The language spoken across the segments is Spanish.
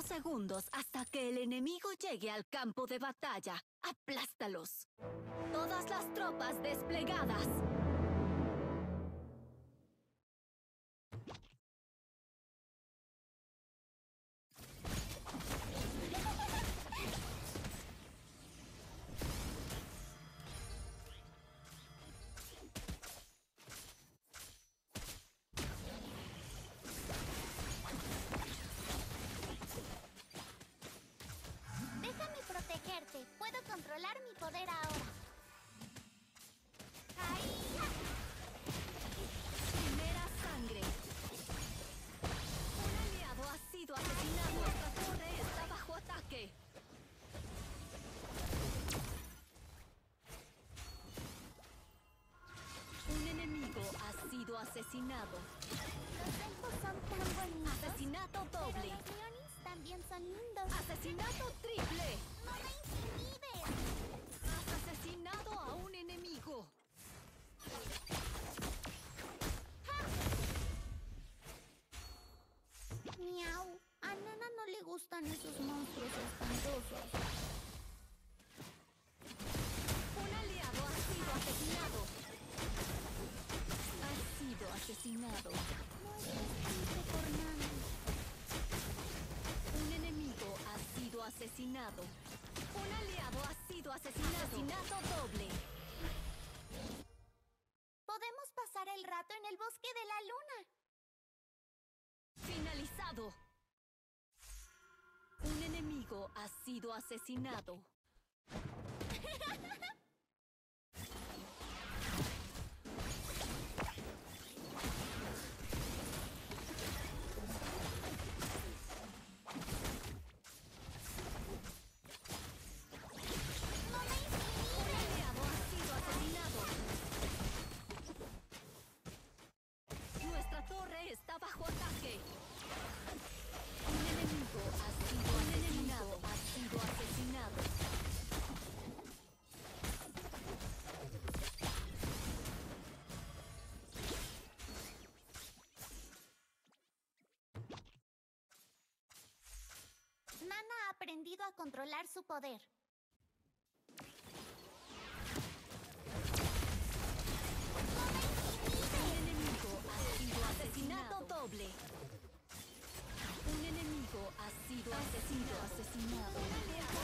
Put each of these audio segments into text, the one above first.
Segundos hasta que el enemigo llegue al campo de batalla. ¡Aplástalos! Todas las tropas desplegadas. Controlar mi poder ahora. ¡Ahí! Primera sangre. Un aliado ha sido asesinado. Nuestra torre está bajo ataque. Un enemigo ha sido asesinado. Los elfos son tan bonitos. Asesinato doble. Asesinado. Por. Un enemigo ha sido asesinado. Un aliado ha sido asesinado. Asesinato doble. Podemos pasar el rato en el bosque de la luna. Finalizado. Un enemigo ha sido asesinado. Aprendido a controlar su poder. Un enemigo ha sido asesinato doble. Un enemigo ha sido asesinado. asesinado. Asesinado.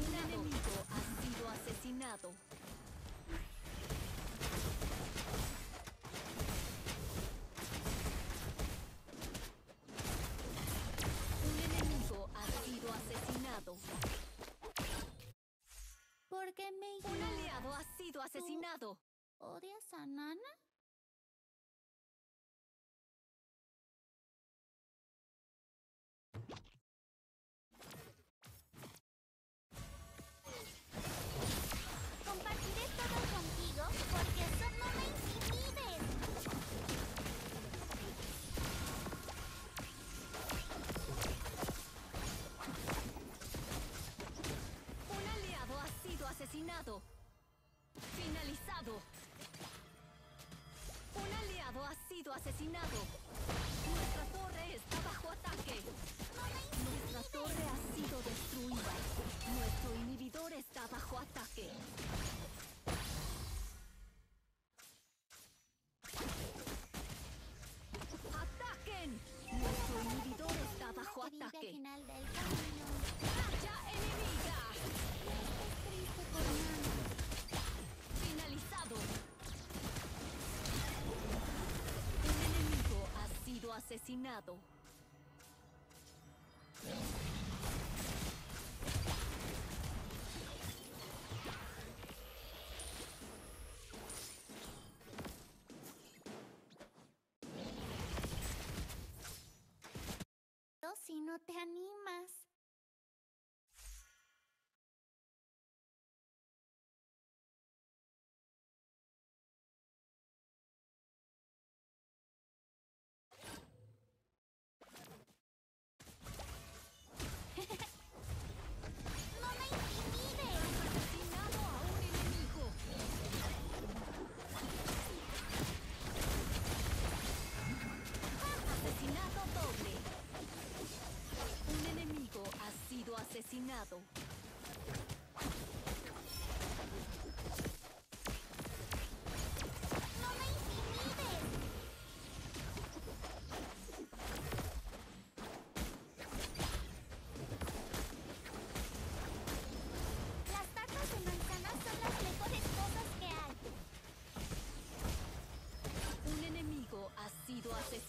Un enemigo ha sido asesinado. Asesinado. ¿Odias a Nana? Compartiré todo contigo porque eso no me intimides. Un aliado ha sido asesinado. Finalizado. Un aliado ha sido asesinado. Nuestra torre está bajo ataque. Nuestra torre ha sido destruida. Nuestro inhibidor está bajo ataque. ¡Ataquen! Nuestro inhibidor está bajo ataque. Asesinado. Si no te animas.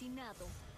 asesinado.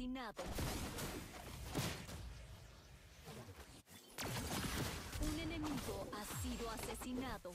Un enemigo ha sido asesinado.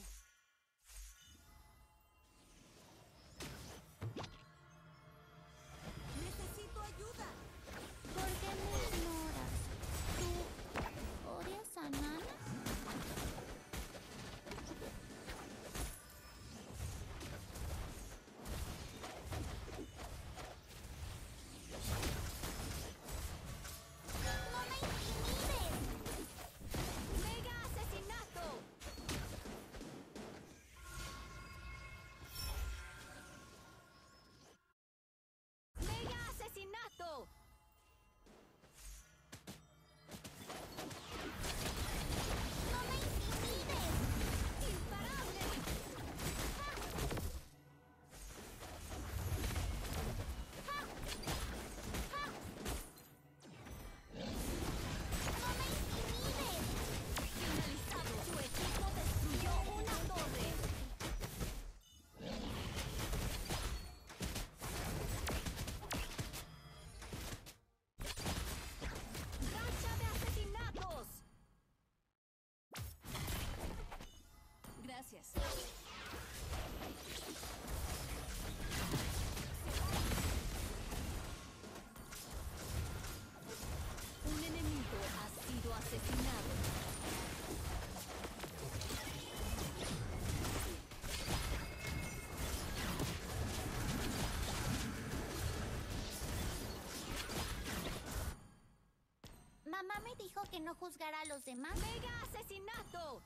a los demás. ¡Mega asesinato!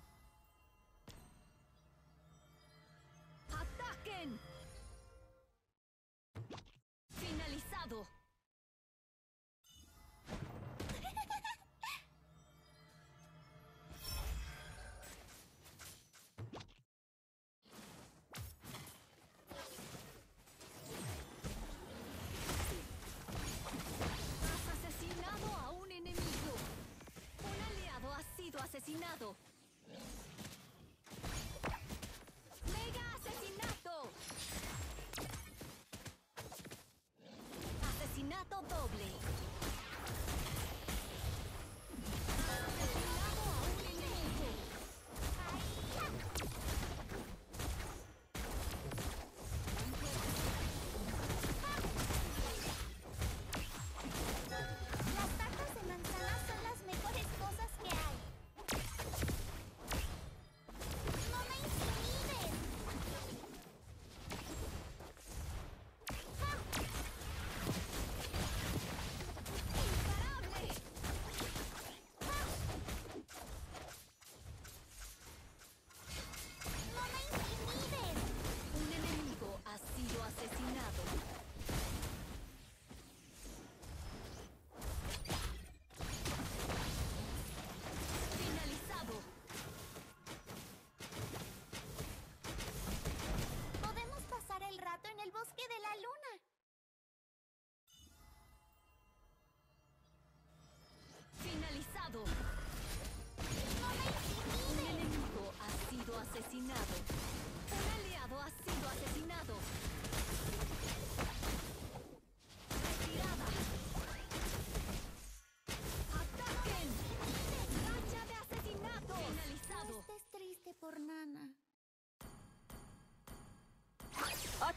¡Ataquen! ¡Finalizado! ード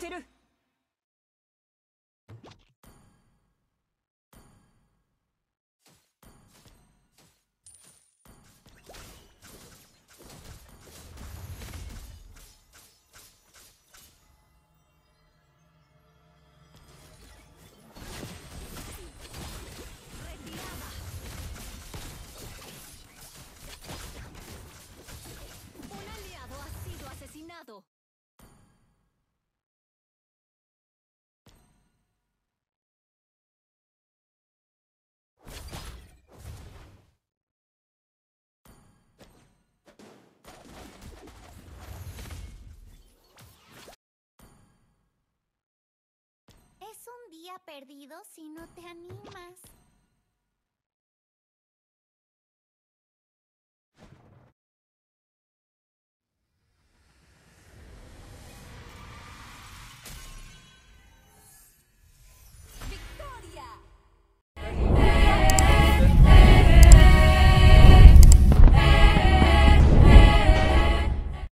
てる perdido si no te animas.